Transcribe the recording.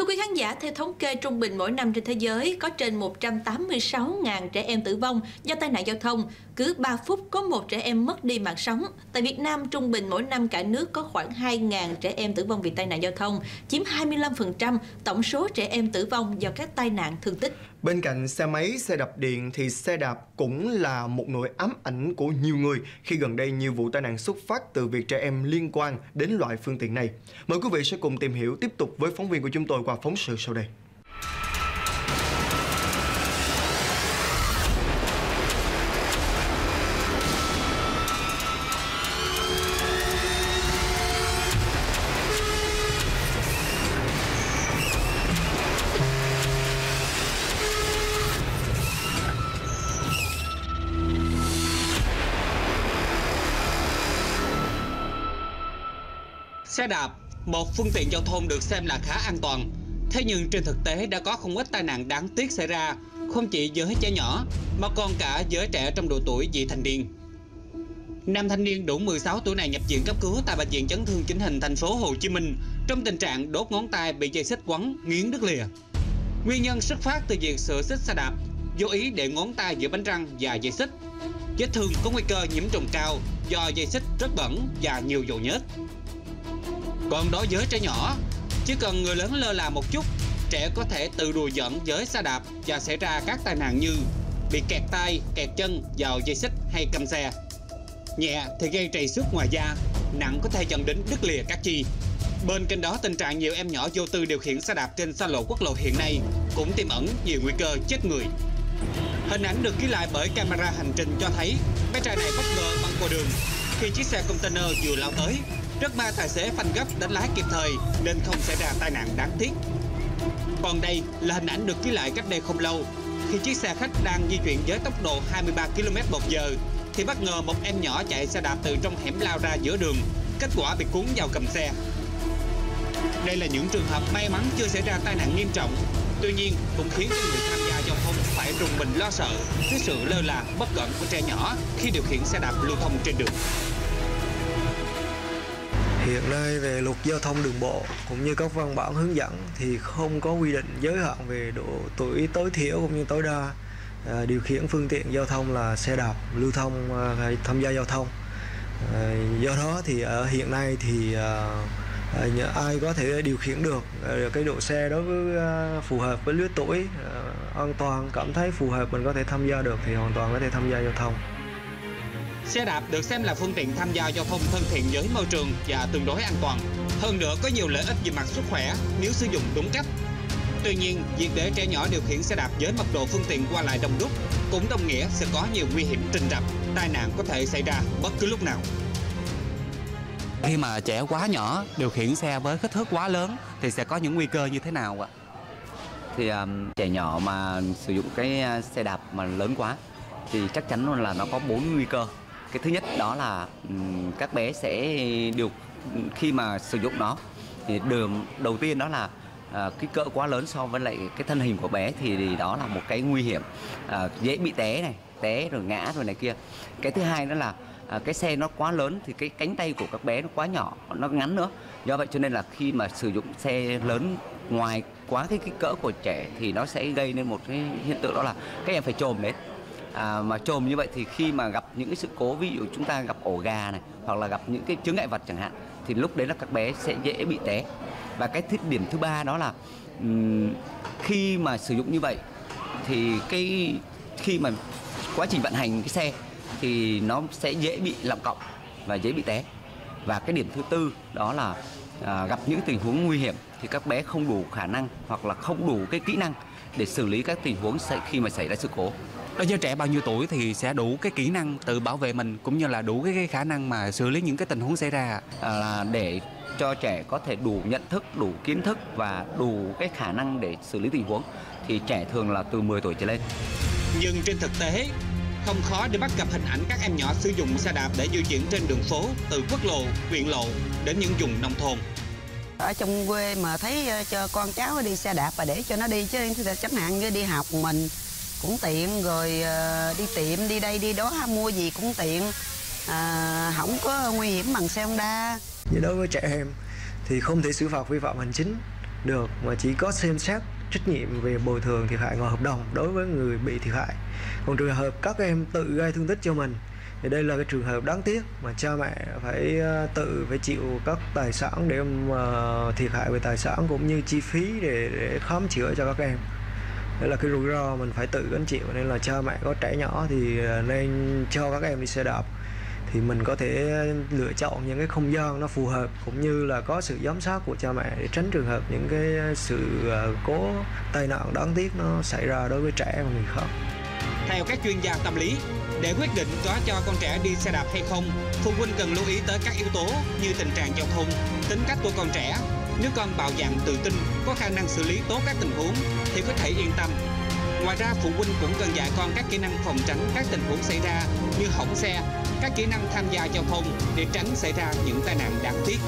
Thưa quý khán giả, theo thống kê trung bình mỗi năm trên thế giới có trên 186.000 trẻ em tử vong do tai nạn giao thông. Cứ 3 phút có một trẻ em mất đi mạng sống. Tại Việt Nam, trung bình mỗi năm cả nước có khoảng 2.000 trẻ em tử vong vì tai nạn giao thông, chiếm 25% tổng số trẻ em tử vong do các tai nạn thương tích. Bên cạnh xe máy, xe đạp điện thì xe đạp cũng là một nỗi ám ảnh của nhiều người khi gần đây nhiều vụ tai nạn xuất phát từ việc trẻ em liên quan đến loại phương tiện này. Mời quý vị sẽ cùng tìm hiểu tiếp tục với phóng viên của chúng tôi qua phóng sự sau đây. Xe đạp, một phương tiện giao thông được xem là khá an toàn. Thế nhưng trên thực tế đã có không ít tai nạn đáng tiếc xảy ra, không chỉ với trẻ nhỏ mà còn cả với trẻ trong độ tuổi vị thành niên. Nam thanh niên đủ 16 tuổi này nhập viện cấp cứu tại bệnh viện chấn thương chỉnh hình thành phố Hồ Chí Minh trong tình trạng đốt ngón tay bị dây xích quấn nghiến đứt lìa. Nguyên nhân xuất phát từ việc sửa xích xe đạp, vô ý để ngón tay giữa bánh răng và dây xích. Vết thương có nguy cơ nhiễm trùng cao do dây xích rất bẩn và nhiều dầu nhớt. Còn đối với trẻ nhỏ, chỉ cần người lớn lơ là một chút, trẻ có thể tự đùa giỡn với xe đạp và xảy ra các tai nạn như bị kẹt tay, kẹt chân vào dây xích hay cầm xe. Nhẹ thì gây trầy xước ngoài da, nặng có thể dẫn đến đứt lìa các chi. Bên cạnh đó, tình trạng nhiều em nhỏ vô tư điều khiển xe đạp trên xa lộ quốc lộ hiện nay cũng tiềm ẩn nhiều nguy cơ chết người. Hình ảnh được ghi lại bởi camera hành trình cho thấy bé trai này bất ngờ băng qua đường khi chiếc xe container vừa lao tới rất may tài xế phanh gấp đánh lái kịp thời nên không xảy ra tai nạn đáng tiếc. Còn đây là hình ảnh được ghi lại cách đây không lâu khi chiếc xe khách đang di chuyển với tốc độ 23 km/h thì bất ngờ một em nhỏ chạy xe đạp từ trong hẻm lao ra giữa đường, kết quả bị cuốn vào cầm xe. Đây là những trường hợp may mắn chưa xảy ra tai nạn nghiêm trọng, tuy nhiên cũng khiến cho người tham gia giao thông phải rùng mình lo sợ trước sự lơ là bất cẩn của trẻ nhỏ khi điều khiển xe đạp lưu thông trên đường. Hiện nay về luật giao thông đường bộ cũng như các văn bản hướng dẫn thì không có quy định giới hạn về độ tuổi tối thiểu cũng như tối đa à, điều khiển phương tiện giao thông là xe đạp lưu thông à, hay tham gia giao thông. À, do đó thì ở hiện nay thì à, à ai có thể điều khiển được à, cái độ xe đối với phù hợp với lứa tuổi an toàn cảm thấy phù hợp mình có thể tham gia được thì hoàn toàn có thể tham gia giao thông. Xe đạp được xem là phương tiện tham gia giao thông thân thiện với môi trường và tương đối an toàn. Hơn nữa có nhiều lợi ích về mặt sức khỏe nếu sử dụng đúng cách. Tuy nhiên, việc để trẻ nhỏ điều khiển xe đạp với mật độ phương tiện qua lại đông đúc cũng đồng nghĩa sẽ có nhiều nguy hiểm trình rập, tai nạn có thể xảy ra bất cứ lúc nào. Khi mà trẻ quá nhỏ điều khiển xe với kích thước quá lớn thì sẽ có những nguy cơ như thế nào ạ? Thì um, trẻ nhỏ mà sử dụng cái xe đạp mà lớn quá thì chắc chắn là nó có bốn nguy cơ cái thứ nhất đó là các bé sẽ điều khi mà sử dụng nó thì đường đầu tiên đó là à, cái cỡ quá lớn so với lại cái thân hình của bé thì đó là một cái nguy hiểm. À, dễ bị té này té rồi ngã rồi này kia. Cái thứ hai đó là à, cái xe nó quá lớn thì cái cánh tay của các bé nó quá nhỏ nó ngắn nữa. Do vậy cho nên là khi mà sử dụng xe lớn ngoài quá cái kích cỡ của trẻ thì nó sẽ gây nên một cái hiện tượng đó là các em phải trồm đến à, mà trồm như vậy thì khi mà gặp những cái sự cố ví dụ chúng ta gặp ổ gà này hoặc là gặp những cái chướng ngại vật chẳng hạn thì lúc đấy là các bé sẽ dễ bị té. Và cái thiết điểm thứ ba đó là um, khi mà sử dụng như vậy thì cái khi mà quá trình vận hành cái xe thì nó sẽ dễ bị lọng cộng và dễ bị té. Và cái điểm thứ tư đó là à, gặp những tình huống nguy hiểm thì các bé không đủ khả năng hoặc là không đủ cái kỹ năng để xử lý các tình huống khi mà xảy ra sự cố đối với trẻ bao nhiêu tuổi thì sẽ đủ cái kỹ năng tự bảo vệ mình cũng như là đủ cái, cái khả năng mà xử lý những cái tình huống xảy ra à, là để cho trẻ có thể đủ nhận thức, đủ kiến thức và đủ cái khả năng để xử lý tình huống thì trẻ thường là từ 10 tuổi trở lên. Nhưng trên thực tế, không khó để bắt gặp hình ảnh các em nhỏ sử dụng xe đạp để di chuyển trên đường phố từ quốc lộ, huyện lộ đến những vùng nông thôn. Ở trong quê mà thấy ờ, cho con cháu đi xe đạp và để cho nó đi chứ chẳng hạn như đi học mình cũng tiện rồi ờ, đi tiệm đi đây đi đó mua gì cũng tiện. À, không có nguy hiểm bằng xe Honda. Vậy đối với trẻ em thì không thể xử phạt vi phạm hành chính được mà chỉ có xem xét trách nhiệm về bồi thường thiệt hại ngoài hợp đồng đối với người bị thiệt hại. Còn trường hợp các em tự gây thương tích cho mình thì đây là cái trường hợp đáng tiếc mà cha mẹ phải ờ, tự phải chịu các tài sản để mà thiệt hại về tài sản cũng như chi phí để, để khám chữa cho các em đó là cái rủi ro mình phải tự gánh chịu nên là cha mẹ có trẻ nhỏ thì ờ, nên cho các em đi xe đạp thì mình có thể lựa chọn những cái không gian nó phù hợp cũng như là có sự giám sát của cha mẹ để tránh trường hợp những cái sự ờ, cố tai nạn đáng tiếc nó xảy ra đối với trẻ và người khác. Theo các chuyên gia tâm lý, để quyết định có cho con trẻ đi xe đạp hay không, phụ huynh cần lưu ý tới các yếu tố như tình trạng giao thông, tính cách của con trẻ. Nếu con bạo dạn tự tin, có khả năng xử lý tốt các tình huống thì có thể yên tâm. Ngoài ra, phụ huynh cũng cần dạy con các kỹ năng phòng tránh các tình huống xảy ra như hỏng xe, các kỹ năng tham gia giao thông để tránh xảy ra những tai nạn đáng tiếc.